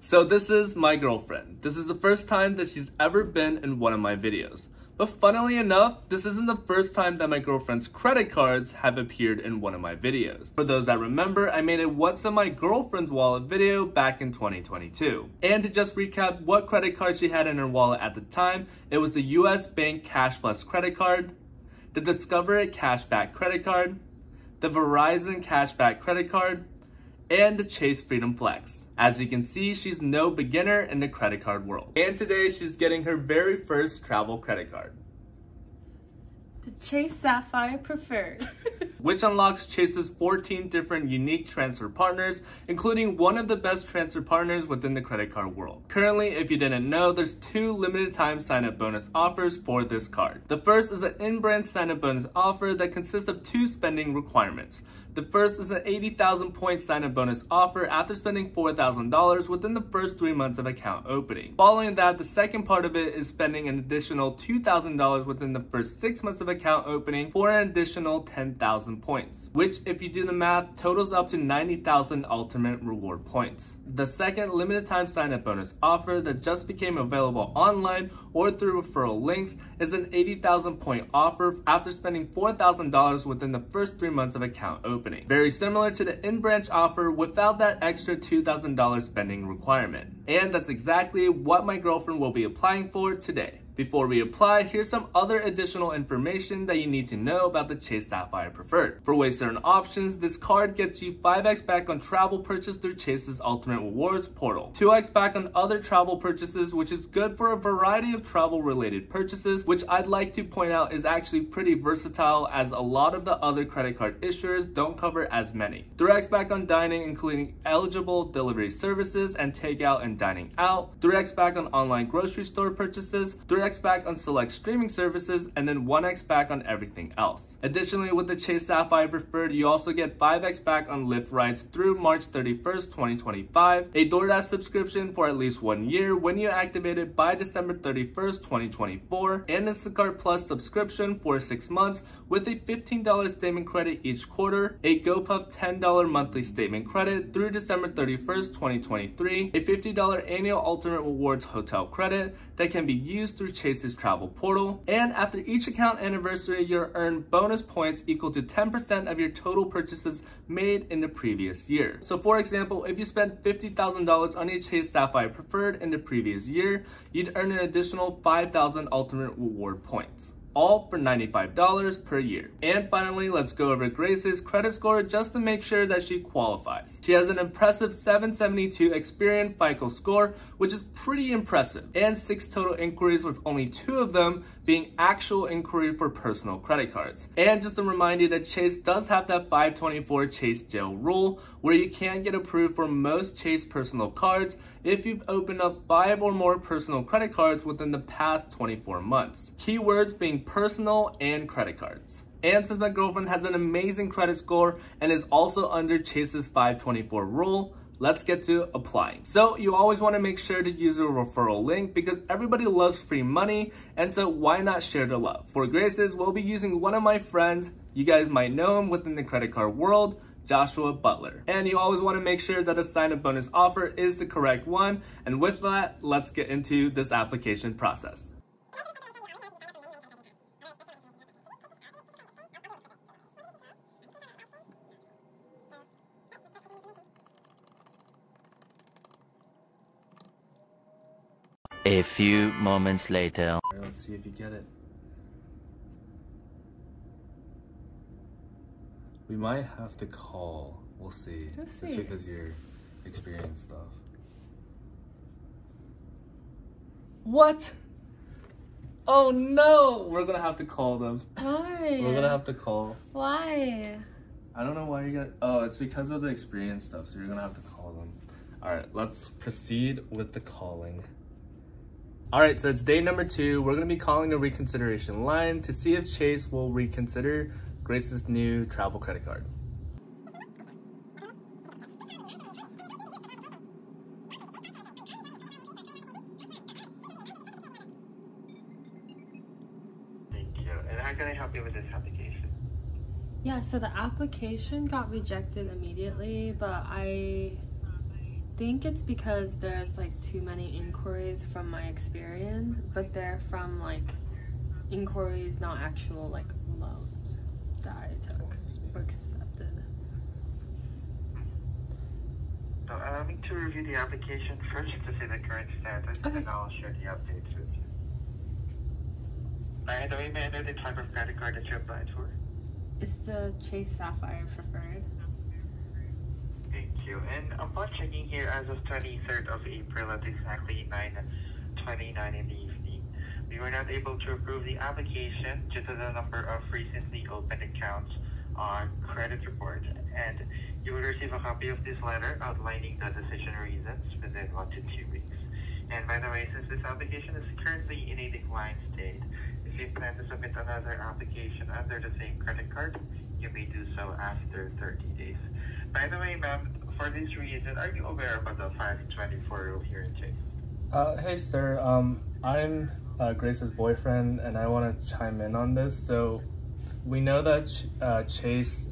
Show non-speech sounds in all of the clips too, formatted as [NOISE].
So this is my girlfriend. This is the first time that she's ever been in one of my videos. But funnily enough, this isn't the first time that my girlfriend's credit cards have appeared in one of my videos. For those that remember, I made a what's in my girlfriend's wallet video back in 2022. And to just recap what credit card she had in her wallet at the time, it was the US Bank Cash Plus credit card, the Discover Cashback credit card, the Verizon Cashback credit card, and the Chase Freedom Flex. As you can see, she's no beginner in the credit card world. And today she's getting her very first travel credit card. The Chase Sapphire Preferred. [LAUGHS] which unlocks Chase's 14 different unique transfer partners, including one of the best transfer partners within the credit card world. Currently, if you didn't know, there's two limited time sign-up bonus offers for this card. The first is an in-brand sign-up bonus offer that consists of two spending requirements. The first is an 80,000 point sign-up bonus offer after spending $4,000 within the first three months of account opening. Following that, the second part of it is spending an additional $2,000 within the first six months of account opening for an additional 10,000 points, which if you do the math, totals up to 90,000 ultimate reward points. The second limited time sign-up bonus offer that just became available online or through referral links is an 80,000 point offer after spending $4,000 within the first three months of account opening. Very similar to the in-branch offer without that extra $2,000 spending requirement. And that's exactly what my girlfriend will be applying for today. Before we apply, here's some other additional information that you need to know about the Chase Sapphire Preferred. For certain options, this card gets you 5x back on travel purchase through Chase's Ultimate Rewards portal, 2x back on other travel purchases, which is good for a variety of travel related purchases, which I'd like to point out is actually pretty versatile as a lot of the other credit card issuers don't cover as many. 3x back on dining, including eligible delivery services and takeout and dining out, 3x back on online grocery store purchases, 3 1x back on select streaming services, and then 1x back on everything else. Additionally, with the Chase Sapphire Preferred, you also get 5x back on Lyft rides through March 31st, 2025, a DoorDash subscription for at least one year when you activate it by December 31st, 2024, and Instacart Plus subscription for six months with a $15 statement credit each quarter, a GoPuff $10 monthly statement credit through December 31st, 2023, a $50 annual Ultimate Rewards hotel credit that can be used through Chase's travel portal, and after each account anniversary, you'll earn bonus points equal to 10% of your total purchases made in the previous year. So for example, if you spent $50,000 on your Chase Sapphire Preferred in the previous year, you'd earn an additional 5,000 ultimate reward points all for $95 per year. And finally, let's go over Grace's credit score just to make sure that she qualifies. She has an impressive 772 Experian FICO score, which is pretty impressive, and six total inquiries with only two of them being actual inquiry for personal credit cards. And just a reminder that Chase does have that 524 Chase jail rule, where you can get approved for most Chase personal cards if you've opened up five or more personal credit cards within the past 24 months. Keywords being personal and credit cards. And since my girlfriend has an amazing credit score and is also under Chase's 524 rule, let's get to applying. So you always want to make sure to use a referral link because everybody loves free money and so why not share the love? For Grace's, we'll be using one of my friends, you guys might know him within the credit card world, Joshua Butler. And you always want to make sure that a sign-up bonus offer is the correct one. And with that, let's get into this application process. A few moments later. let's see if you get it. We might have to call. We'll see. Let's Just see. because you're experienced stuff. What? Oh no! We're gonna have to call them. Why? We're gonna have to call. Why? I don't know why you got. Oh, it's because of the experience stuff. So you're gonna have to call them. All right, let's proceed with the calling. All right, so it's day number two. We're gonna be calling the reconsideration line to see if Chase will reconsider Grace's new travel credit card. Thank you. And how can I help you with this application? Yeah, so the application got rejected immediately, but I think it's because there's like too many inquiries from my experience, but they're from like inquiries, not actual like loans that I took or accepted. So uh, allow me to review the application first to see the current status, Okay. and I'll share the updates with you. By the way, may I know the type of credit card that you applied for? It's the Chase Sapphire preferred. Thank you. And upon checking here, as of 23rd of April at exactly 9:29 in the evening, we were not able to approve the application due to the number of recently opened accounts on credit report. And you will receive a copy of this letter outlining the decision reasons within one to two weeks. And by the way, since this application is currently in a decline state, if you plan to submit another application under the same credit card, you may do so after 30 days. By the way, ma'am, for this reason, are you aware about the 524 rule here in Chase? Uh, hey, sir. Um, I'm uh, Grace's boyfriend, and I want to chime in on this. So, we know that Ch- uh, Chase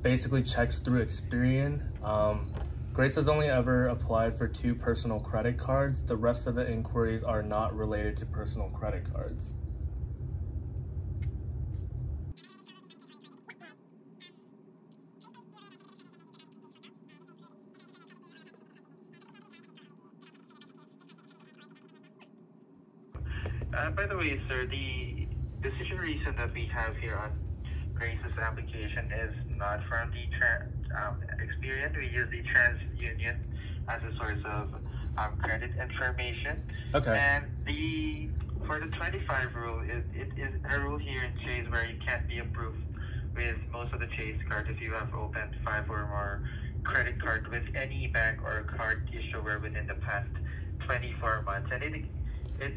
basically checks through Experian. Um, Grace has only ever applied for two personal credit cards. The rest of the inquiries are not related to personal credit cards. Uh, by the way, sir, the decision reason that we have here on Grace's application is not from the tra- um, Experian. We use the TransUnion as a source of um, credit information. Okay. And the for the 25 rule, it, it is a rule here in Chase where you can't be approved with most of the Chase cards if you have opened five or more credit card with any bank or card issuer within the past 24 months. And it it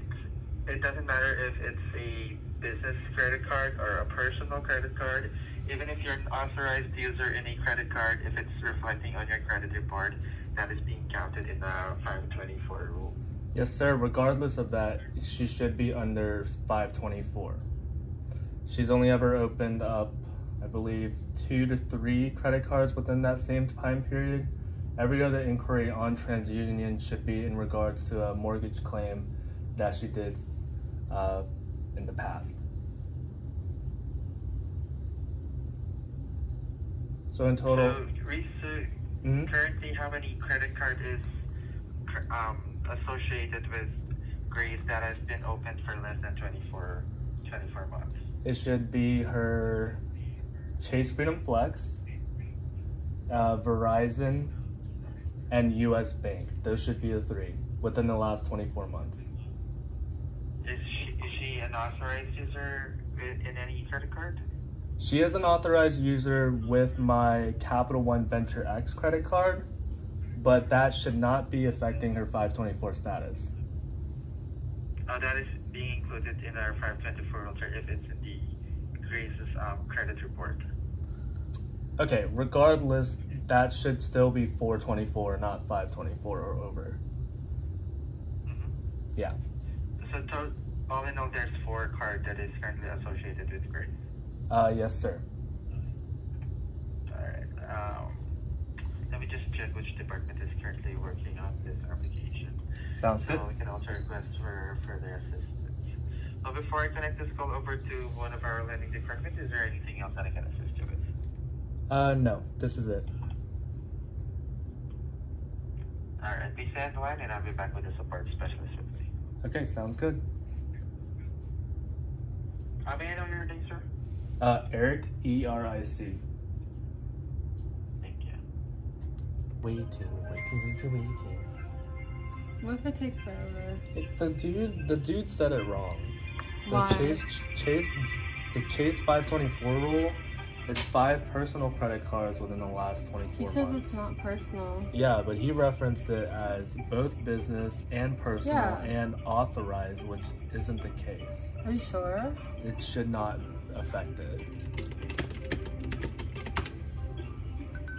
it doesn't matter if it's a business credit card or a personal credit card. Even if you're an authorized user in a credit card, if it's reflecting on your credit report, that is being counted in the 524 rule. Yes, sir. Regardless of that, she should be under 524. She's only ever opened up, I believe, two to three credit cards within that same time period. Every other inquiry on TransUnion should be in regards to a mortgage claim that she did uh, in the past. So in total, So, Reese, Mhm. currently how many credit card is um, associated with Grace that has been opened for less than 24, 24 months? it should be her Chase Freedom Flex, uh, Verizon, and US Bank. Those should be the three within the last 24 months. Is she, is she an authorized user in, any credit card? She is an authorized user with my Capital One Venture X credit card, but that should not be affecting her 524 status. Uh, that is being included in our 524 filter if it's in the Grace's um, credit report. Okay, regardless, that should still be 424, not 524 or over. Mhm. Yeah. So all in know, there's four card that is currently associated with Grace. Uh, yes, sir. Alright. Um, let me just check which department is currently working on this application. Sounds good. So we can also request for further assistance. But before I connect this call over to one of our lending departments, is there anything else that I can assist you with? Uh, no, this is it. Alright, please stay on the line and I'll be back with the support specialist with me. Okay, sounds good. Uh, may I know your name, sir? Uh, Eric, E R I C. Thank you. Waiting, waiting, waiting, waiting. What if it takes forever? It, the dude, the dude said it wrong. The Why? Chase, Chase, the Chase 524 rule is five personal credit cards within the last 24 months. He says months. it's not personal. Yeah, but he referenced it as both business and personal Yeah. and authorized, which isn't the case. Are you sure? It should not affect it.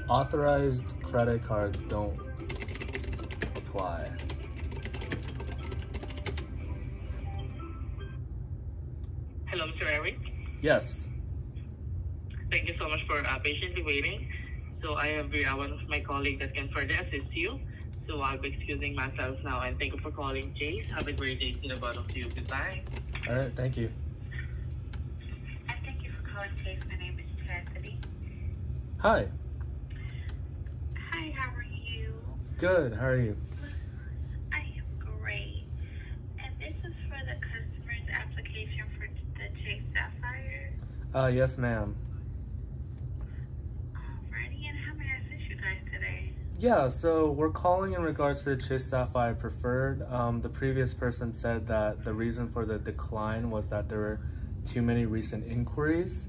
Authorized credit cards don't apply. Hello, Mr. Eric. Yes. Thank you so much for uh, patiently waiting. So So I have uh, one of my colleagues that can further assist you. So I'll be excusing myself now and thank you for calling Chase. Have a great day to the both of you. Goodbye. All right, thank you. And thank you for calling Chase. My name is Cassidy. Hi. Hi, how are you? Good. How are you? I am great. And this is for the customer's application for the Chase Sapphire. Uh, yes, ma'am. Alrighty, and how may I assist you guys today? Yeah, so we're calling in regards to the Chase Sapphire Preferred. Um, the previous person said that the reason for the decline was that there were too many recent inquiries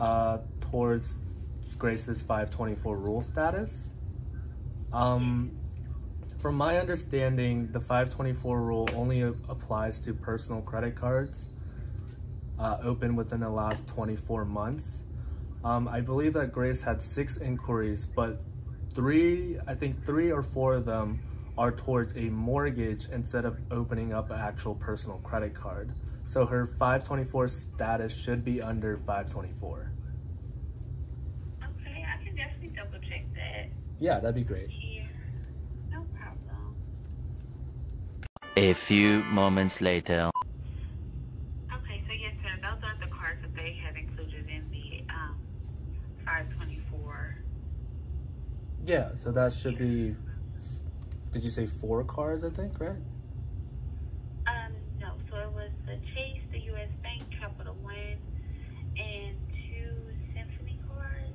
uh, towards Grace's 524 rule status. Um, from my understanding, the 524 rule only applies to personal credit cards uh, open within the last 24 months. Um, I believe that Grace had six inquiries, but three, I think three or four of them are towards a mortgage instead of opening up an actual personal credit card. So her 524 status should be under 524. Okay, I can definitely double check that Yeah, that'd be great. here. No problem. A few moments later. Okay, so yes, sir, those are the cards that they have included in the um, 524. Yeah, so that should be, did you say four cars, I think, right? Um, no, so it was the Chase, the U.S. Bank, Capital One, and two Synchrony cards.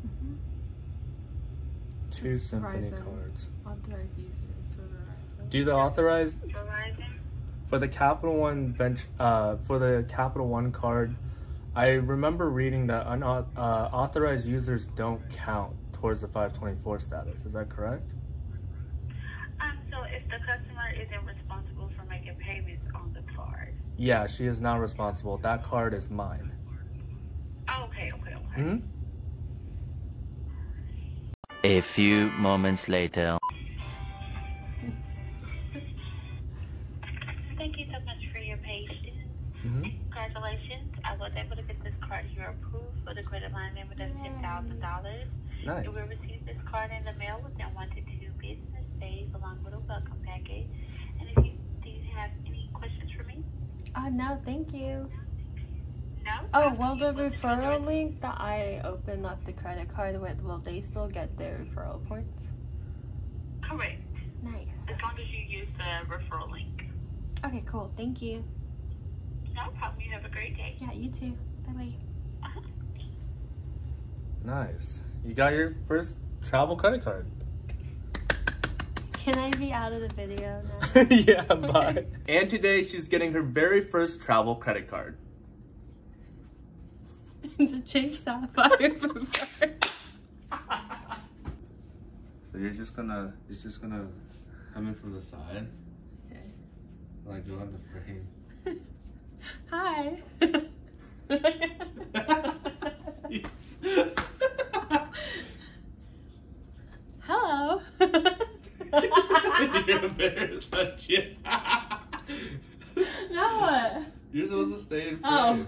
Two It's synchrony Verizon. cards. Authorized user for Verizon. Do the authorized Verizon. for the Capital One venture uh, for the Capital One card, I remember reading that unau- uh, authorized users don't count towards the 524 status. Is that correct? Um, so if the customer isn't responsible for making payments on the card. Yeah, she is not responsible. That card is mine. Oh, okay, okay, okay. hmm A few moments later. Congratulations. I was able to get this card here approved for the credit line limit of $10,000. Nice. You will receive this card in the mail within one to two business days along with a welcome package. And if you do you have any questions for me? Uh, no, thank you. No? Oh, will the referral link that I opened up the credit card with, will they still get their referral points? Correct. Nice. As long as you use the referral link. Okay, cool. Thank you. No problem. You have a great day. Yeah, you too. Bye bye. Uh-huh. Nice. You got your first travel credit card. Can I be out of the video now? [LAUGHS] yeah, bye. [LAUGHS] And today she's getting her very first travel credit card. [LAUGHS] the Chase Sapphire preferred. So you're just gonna, you're just gonna come in from the side, Okay. like go on the frame. Hi. Hello. you're embarrassed, aren't you? now what? You're supposed to stay in frame. Oh.